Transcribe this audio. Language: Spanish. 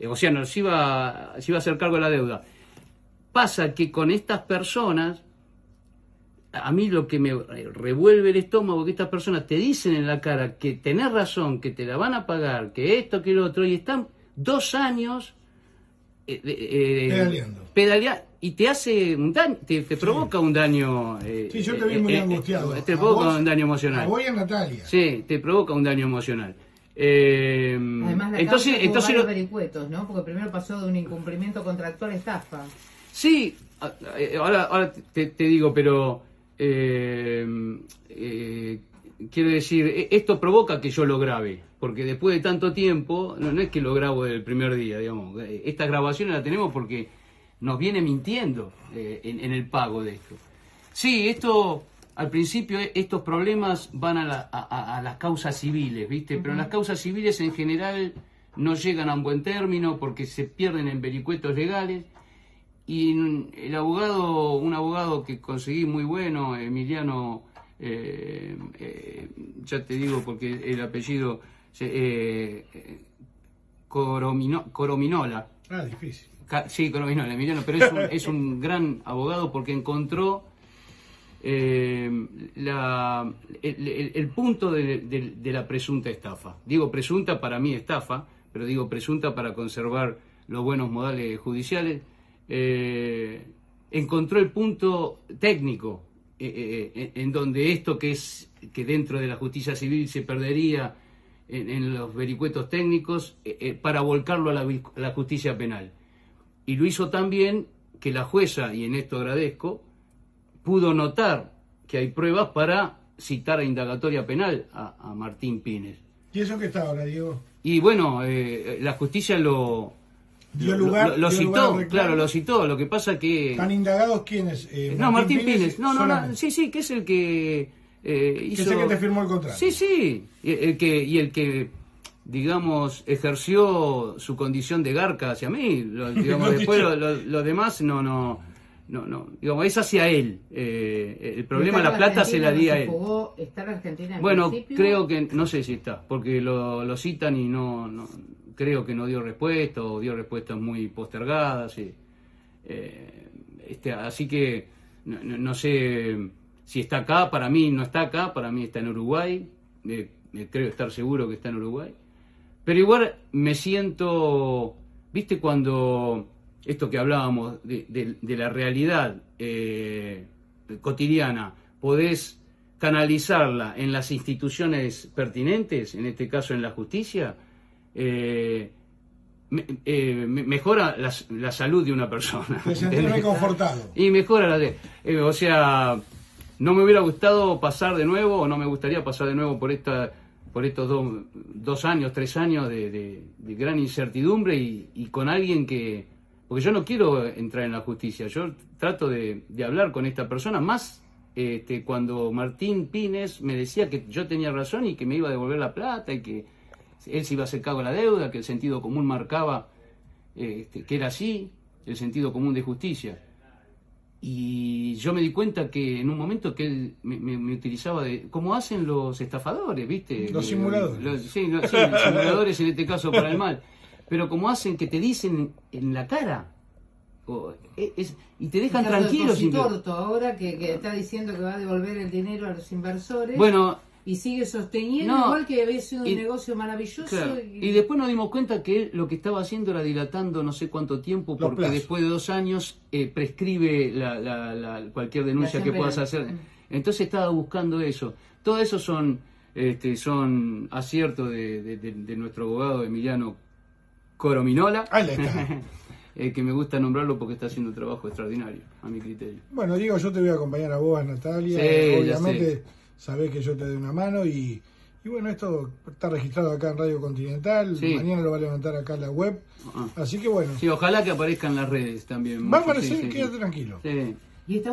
eh, o sea, nos iba, se iba a hacer cargo de la deuda. Pasa que con estas personas, a mí lo que me revuelve el estómago, que estas personas te dicen en la cara que tenés razón, que te la van a pagar, que esto, que lo otro, y están dos años eh, eh, Pedaleando. pedalea- y te hace un daño, te, te provoca un daño. eh, Sí, yo te vi eh, muy angustiado. Te A provoca vos- un daño emocional. vos y a Natalia. Sí, te provoca un daño emocional. Eh, Además, la entonces, causa entonces varios vericuetos, ¿no? Porque primero pasó de un incumplimiento contractual a estafa. Sí, ahora, ahora te, te digo, pero eh, eh, quiero decir, e- esto provoca que yo lo grabe, porque después de tanto tiempo, no, no es que lo grabo del primer día, digamos, estas grabaciones las tenemos porque nos viene mintiendo en, en el pago de esto. Sí, esto, al principio, eh, estos problemas van a, la- a- las causas civiles, ¿viste? Pero las causas civiles en general no llegan a un buen término porque se pierden en vericuetos legales. Y el abogado, un abogado que conseguí muy bueno, Emiliano, eh, eh, ya te digo porque el apellido, eh, Coromino- Corominola, Ah, difícil. Ca- Sí, Corominola, Emiliano, pero es un, es un gran abogado porque encontró eh, el, punto de, la presunta estafa. Digo presunta para mí estafa, pero digo presunta para conservar los buenos modales judiciales. Eh, encontró el punto técnico eh, eh, en donde esto que es que dentro de la justicia civil se perdería en, los vericuetos técnicos eh, eh, para volcarlo a la, a la justicia penal. Y lo hizo tan bien que la jueza, y en esto agradezco, pudo notar que hay pruebas para citar a indagatoria penal a, a Martín Pines. ¿Y eso qué está ahora, Diego? Y bueno, eh, la justicia lo, Dio lugar- lo, lo dio citó, claro, lo citó. Lo que pasa que... ¿Están indagados quiénes? Eh, no, Martín Pines. No, no, no, sí, sí, que es el que eh, hizo... es el que te firmó el contrato. Sí, sí, y el que, y el que digamos, ejerció su condición de garca hacia mí. Lo- digamos, después dicho. lo, lo- lo demás no, no, no, no, digamos, es hacia él. Eh, el problema, la plata se la di a él. jugó, Argentina en Bueno, principio, creo que, no sé si está, porque lo, lo citan y no, no- creo que no dio respuesta o dio respuestas muy postergadas. y, eh, este, así que no, sé si está acá, para mí no está acá, para mí está en Uruguay, eh, creo estar seguro que está en Uruguay. Pero igual me siento, viste cuando esto que hablábamos de, de- de la realidad eh, cotidiana, podés canalizarla en las instituciones pertinentes, en este caso en la justicia, eh, eh, me- mejora la, la salud de una persona. Te reconfortado. Y mejora la de. o sea, no me hubiera gustado pasar de nuevo, o no me gustaría pasar de nuevo por esta por estos dos, dos años, tres años de, de- de gran incertidumbre y, y con alguien que. Porque yo no quiero entrar en la justicia, yo trato de, de hablar con esta persona, más este, cuando Martín Pines me decía que yo tenía razón y que me iba a devolver la plata y que él se iba a hacer cargo de la deuda, que el sentido común marcaba este, que era así, el sentido común de justicia. Y yo me di cuenta que en un momento que él me, me- me utilizaba de. como hacen los estafadores, ¿viste? Los simuladores. los- sí, los simuladores en este caso para el mal. Pero como hacen que te dicen en la cara. o- es- y te dejan tranquilo. sin que- Cositorto ahora que, que está diciendo que va a devolver el dinero a los inversores Bueno, y sigue sosteniendo No, igual que había sido un y- negocio maravilloso Claro. y, Y después nos dimos cuenta que él lo que estaba haciendo era dilatando no sé cuánto tiempo, porque plazos. después de dos años eh, prescribe la, la- la- cualquier denuncia La que puedas hacer. Mm. Entonces estaba buscando eso. Todo eso son, este, son aciertos de, de- de- de nuestro abogado Emiliano Corominola, Ahí está. eh, que me gusta nombrarlo porque está haciendo un trabajo extraordinario, a mi criterio. Bueno, Diego, yo te voy a acompañar a vos, a Natalia. Sí, ya Obviamente, sabés que yo te doy una mano y, y bueno, esto está registrado acá en Radio Continental. Sí. Mañana lo va a levantar acá en la web. Ah. Así que bueno, Sí, ojalá que aparezca en las redes también. va a aparecer, sí, sí. quédate tranquilo. Sí. y está